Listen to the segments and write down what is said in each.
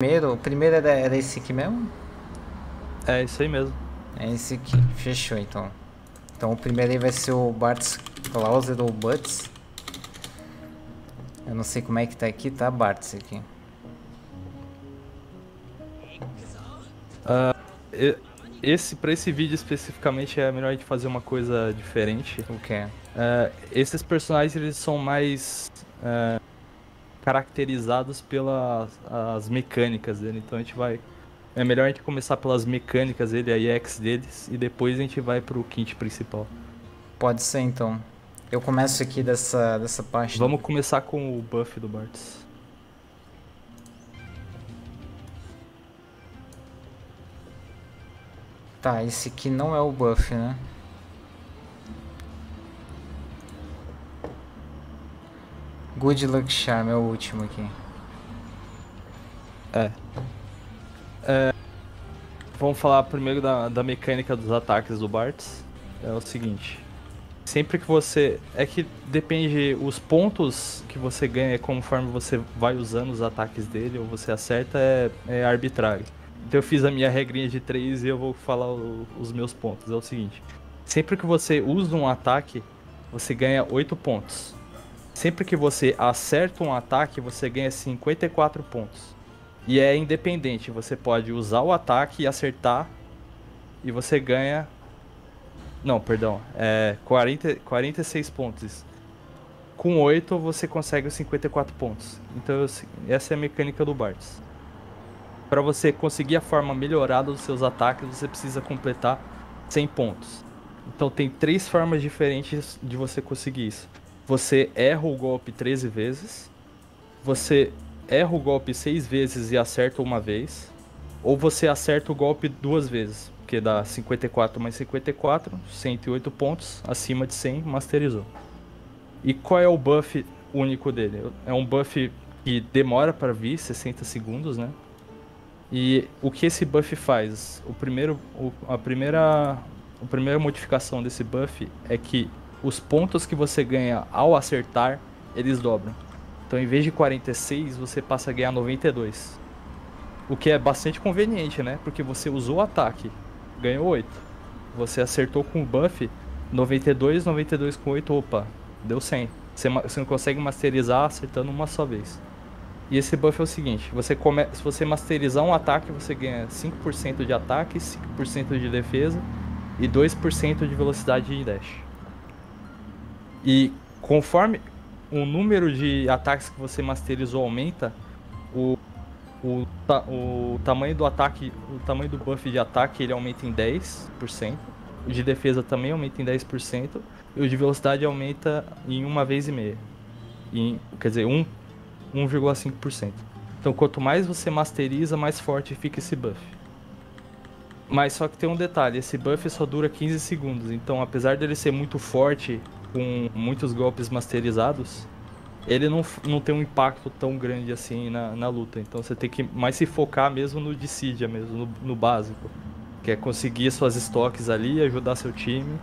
primeiro, o primeiro era, era esse aqui mesmo? É, isso aí mesmo. É esse aqui, fechou então. Então o primeiro aí vai ser o Bart's Closet ou Butts. Eu não sei como é que tá aqui, tá Bart's aqui. Uh, esse, pra esse vídeo especificamente é melhor a gente fazer uma coisa diferente. O que é? Uh, esses personagens eles são mais uh, caracterizados pelas as mecânicas dele, então a gente vai é melhor a gente começar pelas mecânicas dele, a EX deles, e depois a gente vai pro kit principal. Pode ser então. Eu começo aqui dessa, dessa parte. Vamos começar com o buff do Bartz. Tá, esse aqui não é o buff, né? Good Luck Charm é o último aqui. É. é vamos falar primeiro da, da mecânica dos ataques do Bartz. É o seguinte. Sempre que você. É que depende. Os pontos que você ganha conforme você vai usando os ataques dele ou você acerta é, é arbitrário. Então eu fiz a minha regrinha de 3 e eu vou falar o, os meus pontos. É o seguinte: sempre que você usa um ataque, você ganha 8 pontos. Sempre que você acerta um ataque, você ganha 54 pontos. E é independente, você pode usar o ataque e acertar e você ganha. Não, perdão, é 40, 46 pontos. Com 8 você consegue os 54 pontos. Então essa é a mecânica do Bartz. Para você conseguir a forma melhorada dos seus ataques, você precisa completar 100 pontos. Então tem três formas diferentes de você conseguir isso. Você erra o golpe 13 vezes, você erra o golpe 6 vezes e acerta uma vez, ou você acerta o golpe duas vezes, que dá 54 mais 54, 108 pontos, acima de 100, masterizou. E qual é o buff único dele? É um buff que demora para vir, 60 segundos, né? E o que esse buff faz? O primeiro, a primeira, a primeira modificação desse buff é que os pontos que você ganha ao acertar, eles dobram. Então, em vez de 46, você passa a ganhar 92. O que é bastante conveniente, né? Porque você usou o ataque, ganhou 8. Você acertou com o buff, 92, 92 com 8, opa, deu 100. Você, você não consegue masterizar acertando uma só vez. E esse buff é o seguinte, você come, se você masterizar um ataque, você ganha 5% de ataque, 5% de defesa e 2% de velocidade de dash. E conforme o número de ataques que você masterizou aumenta, o, o, o tamanho do ataque, o tamanho do buff de ataque ele aumenta em 10%, o de defesa também aumenta em 10%, e o de velocidade aumenta em uma vez e meia. Em, quer dizer, 1,5%. Então quanto mais você masteriza, mais forte fica esse buff. Mas só que tem um detalhe, esse buff só dura 15 segundos, então apesar dele ser muito forte com muitos golpes masterizados, ele não, não tem um impacto tão grande assim na, na luta. Então você tem que mais se focar mesmo no Dissidia mesmo, no, no básico. Que é conseguir suas estoques ali, ajudar seu time,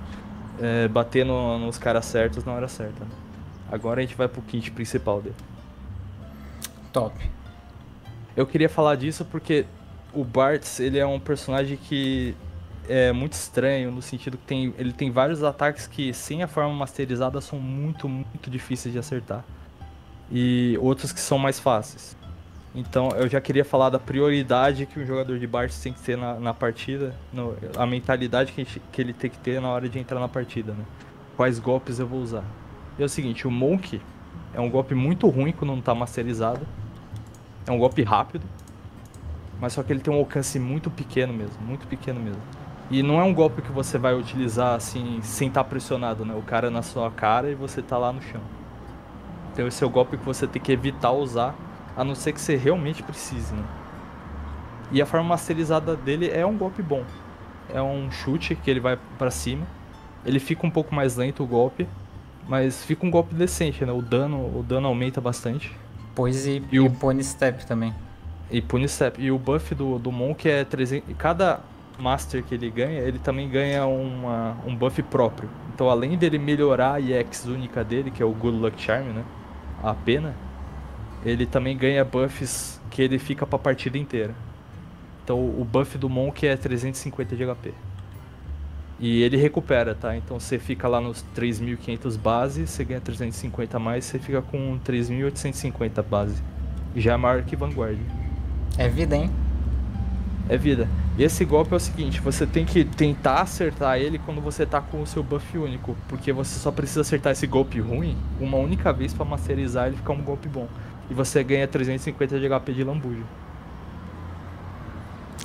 é, bater no, nos caras certos na hora certa. Agora a gente vai pro kit principal dele. Top. Eu queria falar disso porque o Bartz, ele é um personagem que é muito estranho no sentido que tem, ele tem vários ataques que sem a forma masterizada são muito, muito difíceis de acertar. E outros que são mais fáceis. Então eu já queria falar da prioridade que um jogador de Bart tem que ter na, na partida, no, a mentalidade que, gente, que, ele tem que ter na hora de entrar na partida, né? Quais golpes eu vou usar. E é o seguinte, o Monk é um golpe muito ruim quando não está masterizado. É um golpe rápido, mas só que ele tem um alcance muito pequeno mesmo, muito pequeno mesmo. E não é um golpe que você vai utilizar assim, sem estar tá pressionado, né? O cara na sua cara e você tá lá no chão. Então esse é o golpe que você tem que evitar usar, a não ser que você realmente precise, né? E a forma masterizada dele é um golpe bom. É um chute que ele vai para cima. Ele fica um pouco mais lento o golpe, mas fica um golpe decente, né? O dano, o dano aumenta bastante. Pois e, e, e o Pony Step também. E Pony Step. E o buff do, do Monk é 300. Cada Master que ele ganha, ele também ganha uma, um buff próprio. Então, além dele melhorar a EX única dele, que é o Good Luck Charm, né? A pena, ele também ganha buffs que ele fica pra partida inteira. Então o buff do Monk é 350 de HP. E ele recupera, tá? Então você fica lá nos 3.500 base, você ganha 350 a mais, você fica com 3.850 base. Já é maior que Vanguard. É vida, hein? É vida. E esse golpe é o seguinte, você tem que tentar acertar ele quando você tá com o seu buff único, porque você só precisa acertar esse golpe ruim uma única vez para masterizar ele ficar um golpe bom. E você ganha 350 de HP de lambujo.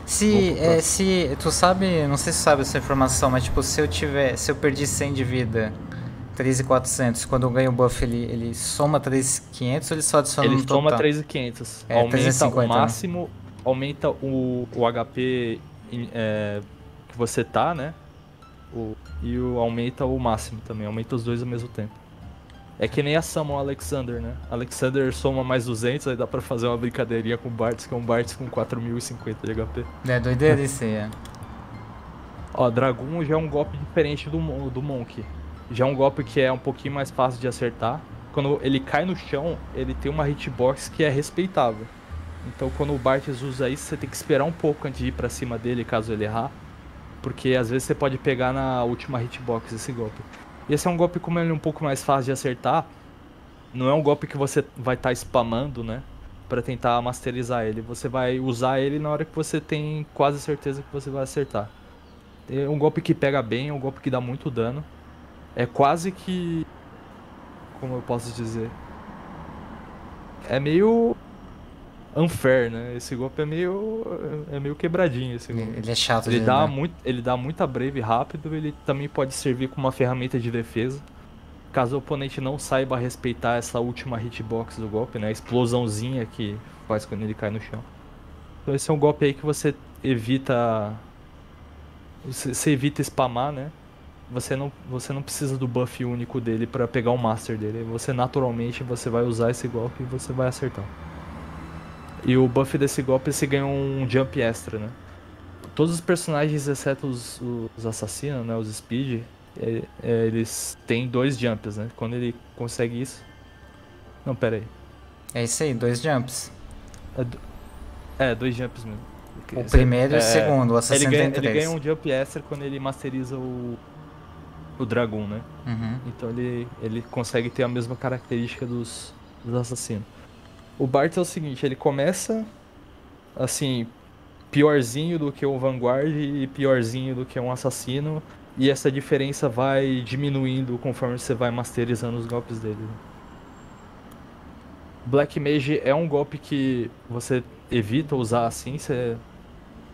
Se, é, se, tu sabe, não sei se sabe essa informação, mas tipo, se eu tiver, se eu perdi 100 de vida, 3,400, quando eu ganho o buff, ele, ele soma 3,500 ou ele só adiciona ele no total? Ele soma 3,500. É, aumenta 350, o né? Aumenta o, o HP é, que você tá, né? O, e o, aumenta o máximo também, aumenta os dois ao mesmo tempo. É que nem a Summon Alexander, né? Alexander soma mais 200, aí dá pra fazer uma brincadeirinha com o Bartz, que é um Bartz com 4050 de HP. É doideira isso aí, é. Ó, Dragon já é um golpe diferente do, do Monk. Já é um golpe que é um pouquinho mais fácil de acertar. Quando ele cai no chão, ele tem uma hitbox que é respeitável. Então quando o Bartz usa isso, você tem que esperar um pouco antes de ir pra cima dele, caso ele errar. Porque às vezes você pode pegar na última hitbox esse golpe. E esse é um golpe como ele é um pouco mais fácil de acertar. Não é um golpe que você vai estar spamando, né? Pra tentar masterizar ele. Você vai usar ele na hora que você tem quase certeza que você vai acertar. É um golpe que pega bem, é um golpe que dá muito dano. É quase que. Como eu posso dizer? É meio. Unfair, né? Esse golpe é meio. é meio quebradinho esse golpe. Ele, é chato Ele de dá, lidar. muito, ele dá muita brave rápido, ele também pode servir como uma ferramenta de defesa. Caso o oponente não saiba respeitar essa última hitbox do golpe, né? A explosãozinha que faz quando ele cai no chão. Então esse é um golpe aí que você evita. Você, você evita spamar, né? Você não, você não precisa do buff único dele pra pegar o master dele. Você naturalmente você vai usar esse golpe e você vai acertar. E o buff desse golpe você ganha um jump extra, né? Todos os personagens, exceto os, os assassinos, né? Os speed, é- é, eles têm dois jumps, né? Quando ele consegue isso. Não, pera aí. É isso aí, dois jumps. É, do- é, dois jumps mesmo. O primeiro e o É, segundo, o Ele assassino ganha, tem ele três. ganha um jump extra quando ele masteriza o. O Dragon, né? Uhum. Então ele, ele consegue ter a mesma característica dos, dos assassinos. O Bart é o seguinte, ele começa assim, piorzinho do que o Vanguard e piorzinho do que um assassino. E essa diferença vai diminuindo conforme você vai masterizando os golpes dele. Black Mage é um golpe que você evita usar assim, você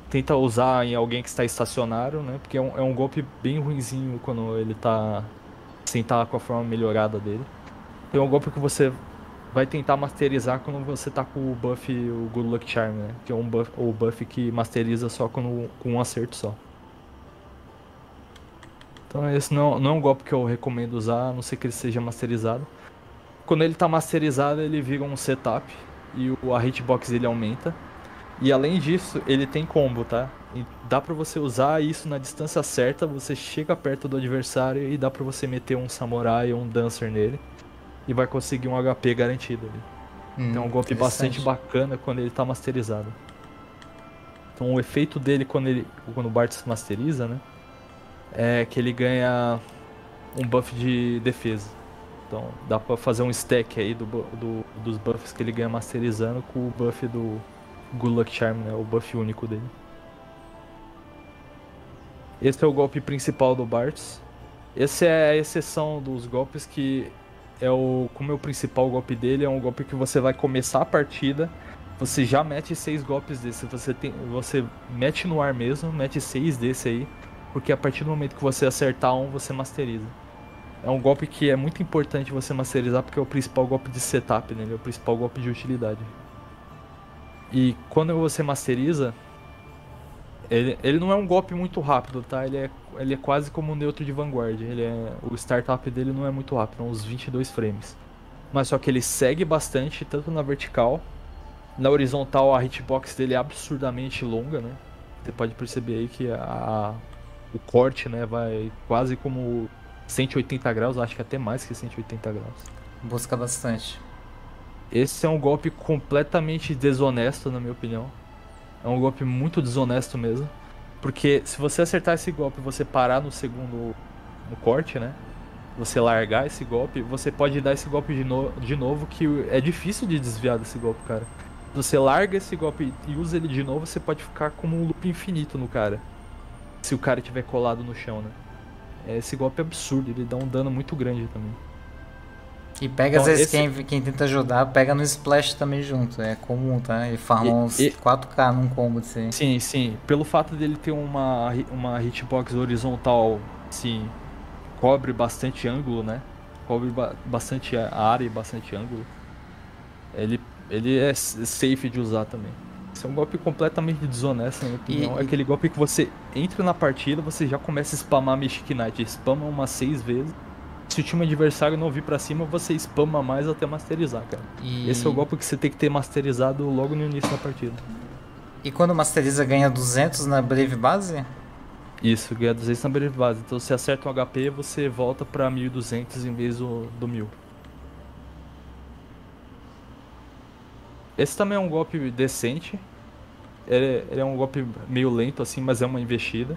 tenta usar em alguém que está estacionário, né? Porque é um, é um golpe bem ruinzinho quando ele tá sem estar com a forma melhorada dele. Tem um golpe que você vai tentar masterizar quando você tá com o buff, o Good Luck Charm, né? Que é um buff, o buff que masteriza só quando, com um acerto só. Então esse não, não é um golpe que eu recomendo usar, a não ser que ele seja masterizado. Quando ele tá masterizado, ele vira um setup e o, a hitbox ele aumenta. E além disso, ele tem combo, tá? E dá pra você usar isso na distância certa, você chega perto do adversário e dá pra você meter um samurai ou um dancer nele e vai conseguir um HP garantido ali. Então é um golpe bastante bacana quando ele tá masterizado. Então o efeito dele quando ele quando o Bart se masteriza, né? É que ele ganha um buff de defesa. Então dá pra fazer um stack aí do, do- dos buffs que ele ganha masterizando com o buff do Good Luck Charm, né? O buff único dele. Esse é o golpe principal do Bartz. Esse é a exceção dos golpes que é o como é o principal golpe dele, é um golpe que você vai começar a partida, você já mete seis golpes desse, você tem, você mete no ar mesmo, mete seis desse aí, porque a partir do momento que você acertar um, você masteriza. É um golpe que é muito importante você masterizar porque é o principal golpe de setup, né? Ele é o principal golpe de utilidade. E quando você masteriza, ele, ele não é um golpe muito rápido, tá? Ele é, ele é quase como um neutro de Vanguard. Ele é, o startup dele não é muito rápido, é uns 22 frames. Mas só que ele segue bastante, tanto na vertical. Na horizontal, a hitbox dele é absurdamente longa, né? Você pode perceber aí que a, o corte né, vai quase como 180 graus, acho que até mais que 180 graus. Busca bastante. Esse é um golpe completamente desonesto, na minha opinião. É um golpe muito desonesto mesmo. Porque se você acertar esse golpe e você parar no segundo no corte, né? Você largar esse golpe, você pode dar esse golpe de, no de novo, que é difícil de desviar desse golpe, cara. Você larga esse golpe e usa ele de novo, você pode ficar como um loop infinito no cara. Se o cara tiver colado no chão, né? Esse golpe é absurdo, ele dá um dano muito grande também. E pega, então, às vezes, esse... quem, quem tenta ajudar, pega no splash também junto. É comum, tá? Ele farma uns e... 4k num combo de assim. Sim, sim. Pelo fato dele ter uma, uma hitbox horizontal, sim, cobre bastante ângulo, né? Cobre ba bastante área e bastante ângulo. Ele, ele é safe de usar também. Esse é um golpe completamente desonesto, na minha opinião. E, é aquele golpe que você entra na partida, você já começa a spamar Mystic Knight. Spama umas 6 vezes se o time adversário não vir para cima, você spama mais até masterizar, cara. E... Esse é o golpe que você tem que ter masterizado logo no início da partida. E quando masteriza, ganha 200 na Brave Base? Isso, ganha 200 na Brave Base. Então se acerta um HP, você volta pra 1200 em vez do, do 1000. Esse também é um golpe decente. Ele, ele é um golpe meio lento assim, mas é uma investida.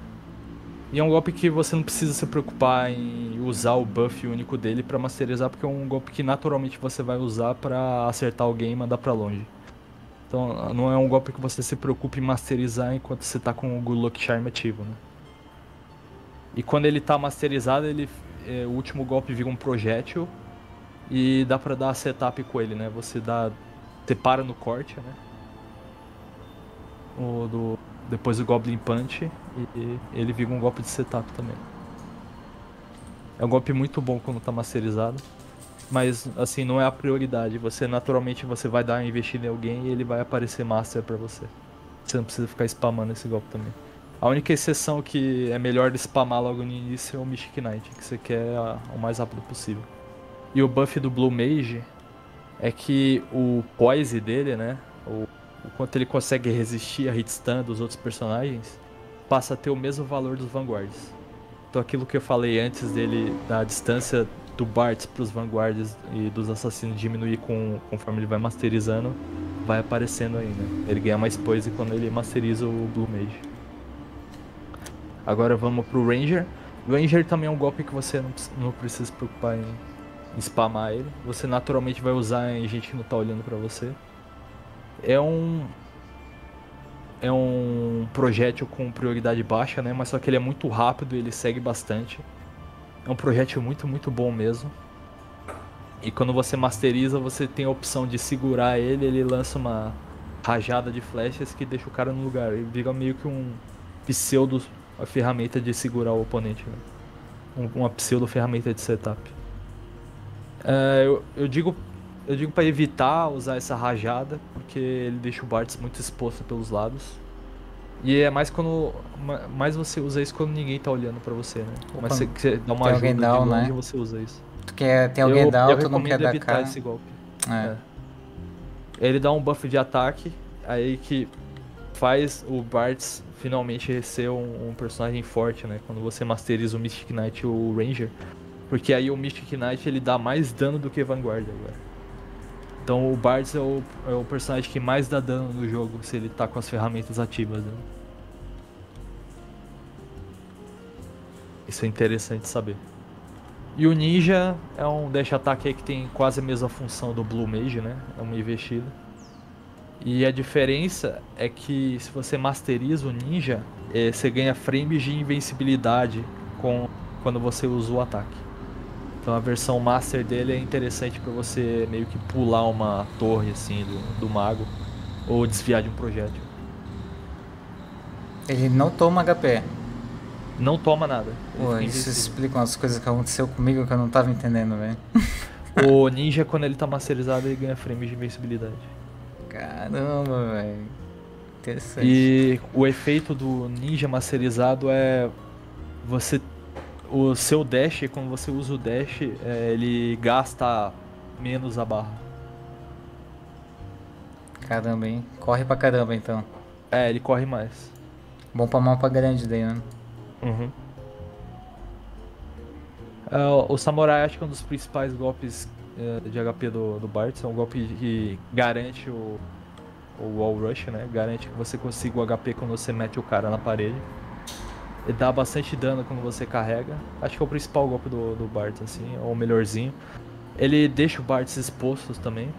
E é um golpe que você não precisa se preocupar em usar o buff único dele para masterizar, porque é um golpe que naturalmente você vai usar para acertar alguém e mandar para longe. Então não é um golpe que você se preocupe em masterizar enquanto você tá com o Good Luck Charm ativo, né? E quando ele tá masterizado, ele é, o último golpe vira um projétil e dá pra dar setup com ele, né? Você dá. Você para no corte, né? O do, depois o Goblin Punch e ele vira um golpe de setup também. É um golpe muito bom quando tá masterizado. Mas assim, não é a prioridade. Você naturalmente você vai dar uma investida em alguém e ele vai aparecer master para você. Você não precisa ficar spamando esse golpe também. A única exceção que é melhor de spamar logo no início é o Mystic Knight, que você quer o mais rápido possível. E o buff do Blue Mage é que o poise dele, né? O quanto ele consegue resistir a hitstun dos outros personagens, passa a ter o mesmo valor dos Vanguards. Então aquilo que eu falei antes dele, da distância do Bart para os Vanguards e dos assassinos diminuir com, conforme ele vai masterizando, vai aparecendo aí, né? Ele ganha mais poise quando ele masteriza o Blue Mage. Agora vamos pro Ranger. O Ranger também é um golpe que você não, não precisa se preocupar em, em spamar ele. Você naturalmente vai usar em gente que não tá olhando para você. É um é um projétil com prioridade baixa, né? Mas só que ele é muito rápido ele segue bastante. É um projétil muito, muito bom mesmo. E quando você masteriza, você tem a opção de segurar ele, ele lança uma rajada de flechas que deixa o cara no lugar. Ele vira meio que um pseudo a ferramenta de segurar o oponente. Né? Uma pseudo ferramenta de setup. É, eu, eu digo eu digo para evitar usar essa rajada, porque ele deixa o Bartz muito exposto pelos lados. E é mais quando. Mais você usa isso quando ninguém tá olhando pra você, né? Opa, Mas você, você dá uma ajuda de longe, né? você usa isso. Tu quer, tem alguém eu, down, eu tu não quer dar evitar cara. esse golpe. É. É. Ele dá um buff de ataque, aí que faz o Bartz finalmente ser um, um, personagem forte, né? Quando você masteriza o Mystic Knight e o Ranger. Porque aí o Mystic Knight ele dá mais dano do que Vanguard agora. Então o Bards é o, é o personagem que mais dá dano no jogo se ele tá com as ferramentas ativas. Né? Isso é interessante saber. E o Ninja é um dash ataque que tem quase a mesma função do Blue Mage, né? É uma investida. E a diferença é que se você masteriza o Ninja, é, você ganha frames de invencibilidade com, quando você usa o ataque. Então a versão master dele é interessante para você meio que pular uma torre assim do, do mago ou desviar de um projétil. Ele não toma HP. Não toma nada. Pô, isso explica umas coisas que aconteceu comigo que eu não tava entendendo, velho. O ninja, quando ele tá masterizado, ele ganha frames de invencibilidade. Caramba, velho. Interessante. E o efeito do ninja masterizado é você o seu dash, quando você usa o dash, é, ele gasta menos a barra. Caramba, hein? Corre pra caramba então. É, ele corre mais. Bom pra mapa grande daí, né? Uhum. É, o samurai acho que é um dos principais golpes é, de HP do, do Bartz. É um golpe que garante o, o wall rush, né? Garante que você consiga o HP quando você mete o cara na parede. Dá bastante dano quando você carrega. Acho que é o principal golpe do, do Bartz, assim, é o melhorzinho. Ele deixa o Bartz exposto também.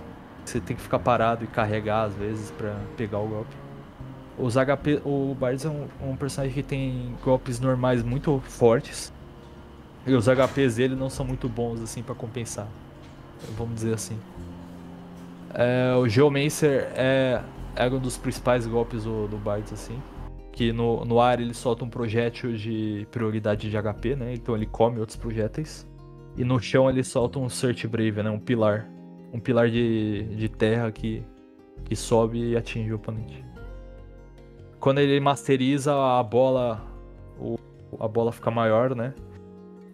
Você tem que ficar parado e carregar às vezes para pegar o golpe. Os HP, o Bartz é um, um personagem que tem golpes normais muito fortes. E os HPs dele não são muito bons assim para compensar. Vamos dizer assim. É, o Geomancer é, é um dos principais golpes do, do assim. Que no, no ar ele solta um projétil de prioridade de HP, né? Então ele come outros projéteis. E no chão ele solta um Search Brave, né? Um pilar. Um pilar de, de terra que, que sobe e atinge o oponente. Quando ele masteriza a bola, o, a bola fica maior, né?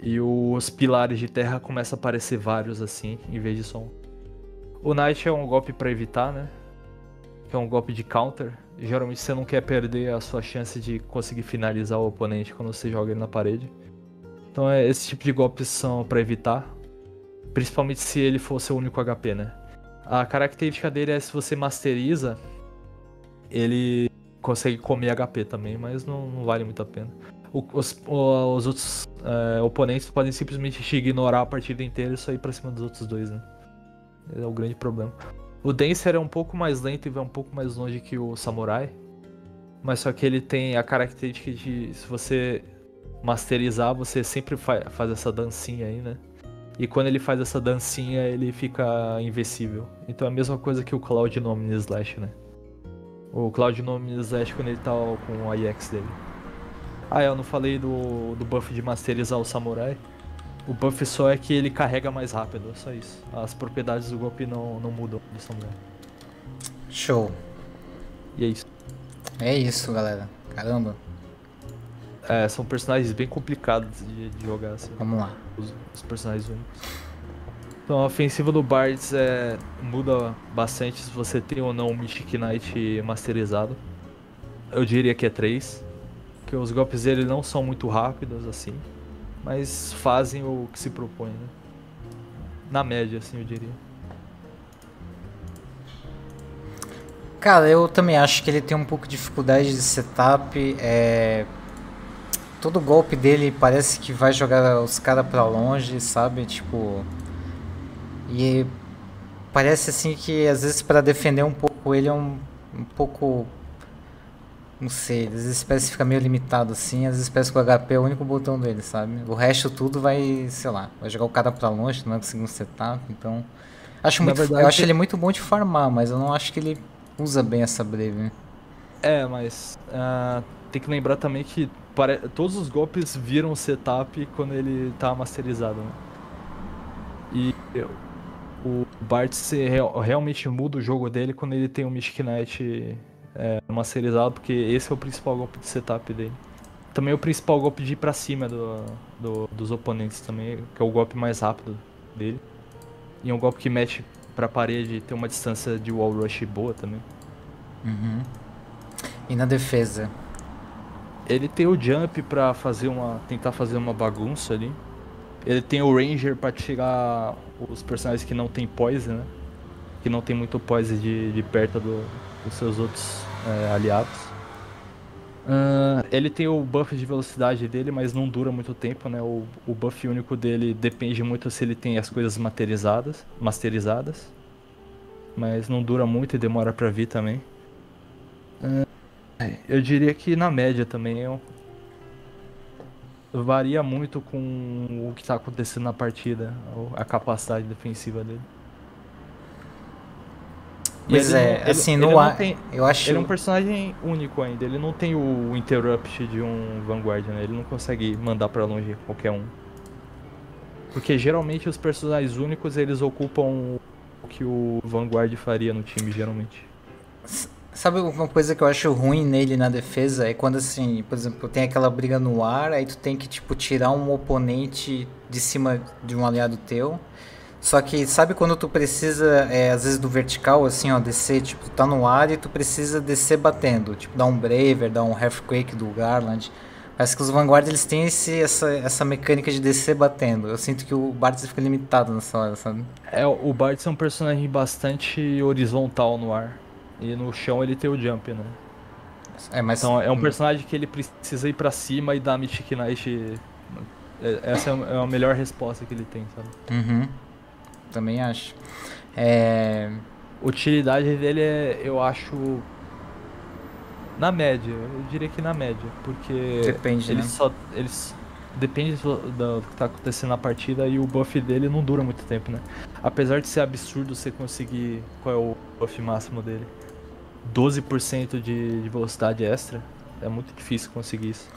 E os pilares de terra começam a aparecer vários assim, em vez de só um. O Knight é um golpe para evitar, né? Que é um golpe de counter. Geralmente você não quer perder a sua chance de conseguir finalizar o oponente quando você joga ele na parede. Então é, esse tipo de golpes são para evitar. Principalmente se ele for seu único HP, né? A característica dele é se você masteriza, ele consegue comer HP também, mas não, não vale muito a pena os, os outros é, oponentes podem simplesmente te ignorar a partida inteira e sair pra cima dos outros dois, né? É o grande problema. O Dancer é um pouco mais lento e vai um pouco mais longe que o Samurai. Mas só que ele tem a característica de se você masterizar, você sempre fa faz essa dancinha aí, né? E quando ele faz essa dancinha, ele fica invencível. Então é a mesma coisa que o Cloud no Omni Slash, né? O Cloud no Omni Slash quando ele tá com o IX dele. Ah, eu não falei do, do buff de masterizar o samurai. O buff só é que ele carrega mais rápido, só isso. As propriedades do golpe não, não mudam do samurai. Show. E é isso. É isso, galera. Caramba. É, são personagens bem complicados de, de jogar assim. Vamos lá. Os, os, personagens únicos. Então a ofensiva do Bards é, muda bastante se você tem ou não o Mystic Knight masterizado. Eu diria que é 3 que os golpes dele não são muito rápidos assim, mas fazem o que se propõe, né? Na média, assim, eu diria. Cara, eu também acho que ele tem um pouco de dificuldade de setup. É... Todo golpe dele parece que vai jogar os caras pra longe, sabe? Tipo. E parece assim que às vezes para defender um pouco ele é um, um pouco não sei, às vezes parece que fica meio limitado assim, parece que o HP é o único botão dele, sabe? O resto tudo vai, sei lá, vai jogar o cara pra longe, não vai conseguir um setup, então. Acho muito, verdade, eu acho ele muito bom de farmar, mas eu não acho que ele usa bem essa breve. É, mas uh, tem que lembrar também que para, todos os golpes viram setup quando ele tá masterizado, né? E o Bart se, realmente muda o jogo dele quando ele tem o Mystic Knight é, masterizado, porque esse é o principal golpe de setup dele. Também o principal golpe de ir pra cima do, do, dos oponentes também, que é o golpe mais rápido dele. E é um golpe que mete pra parede e tem uma distância de wall rush boa também. Uhum. E na defesa? Ele tem o jump pra fazer uma. tentar fazer uma bagunça ali. Ele tem o Ranger pra tirar os personagens que não tem poise, né? Que não tem muito poise de, de perto do, dos seus outros é, aliados. Uh, ele tem o buff de velocidade dele, mas não dura muito tempo, né? O, o buff único dele depende muito se ele tem as coisas masterizadas, masterizadas. Mas não dura muito e demora pra vir também. Uh, eu diria que na média também eu... varia muito com o que está acontecendo na partida, a capacidade defensiva dele. Pois é, não, assim, ele, no ar, tem, eu acho... Ele é um personagem único ainda, ele não tem o interrupt de um Vanguard, né? Ele não consegue mandar para longe qualquer um. Porque geralmente os personagens únicos, eles ocupam o que o Vanguard faria no time, geralmente. Sabe uma coisa que eu acho ruim nele na defesa? É quando, assim, por exemplo, tem aquela briga no ar, aí tu tem que, tipo, tirar um oponente de cima de um aliado teu. Só que sabe quando tu precisa, é, às vezes do vertical, assim, ó, descer, tipo, tá no ar e tu precisa descer batendo. Tipo, dar um Braver, dar um Halfquake do Garland. Parece que os Vanguard eles têm esse, essa, essa mecânica de descer batendo. Eu sinto que o Bartz fica limitado nessa hora, sabe? É, o Bartz é um personagem bastante horizontal no ar. E no chão ele tem o jump, né? É, mas... Então é um personagem que ele precisa ir pra cima e dar Mythic Knight. É, essa é a melhor resposta que ele tem, sabe? Uhum. Também acho. É... Utilidade dele é, eu acho, na média, eu diria que na média, porque Depende, ele né? só eles depende do, do que tá acontecendo na partida e o buff dele não dura muito tempo, né? Apesar de ser absurdo você conseguir qual é o buff máximo dele. 12% de, de velocidade extra, é muito difícil conseguir isso.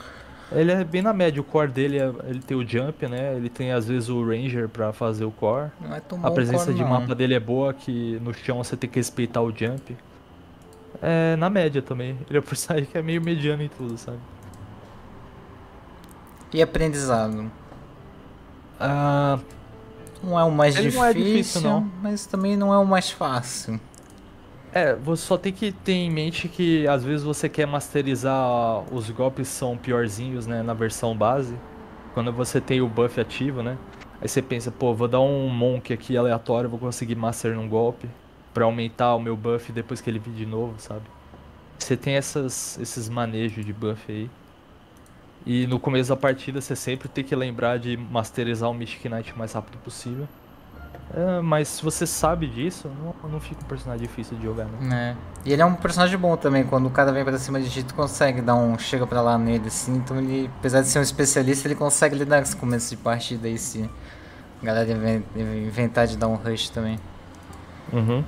Ele é bem na média, o core dele é, ele tem o jump, né? Ele tem às vezes o ranger pra fazer o core. Não é A presença quanto de não. mapa dele é boa, que no chão você tem que respeitar o jump. É, na média também. Ele é um personagem que é meio mediano em tudo, sabe? E aprendizado? Ah, Não é o mais difícil, não é difícil, não. mas também não é o mais fácil. É, você só tem que ter em mente que às vezes você quer masterizar os golpes são piorzinhos, né, na versão base. Quando você tem o buff ativo, né? Aí você pensa, pô, vou dar um monk aqui aleatório, vou conseguir master num golpe pra aumentar o meu buff depois que ele vir de novo, sabe? Você tem essas, esses manejos de buff aí. E no começo da partida você sempre tem que lembrar de masterizar o Mystic Knight o mais rápido possível. É, mas se você sabe disso, não, não fica um personagem difícil de jogar, né? E ele é um personagem bom também, quando o cara vem pra cima de ti, tu consegue dar um chega pra lá nele, assim, então ele, apesar de ser um especialista, ele consegue lidar com esse começo de partida aí, se a galera inven- inventar de dar um rush também. Uhum.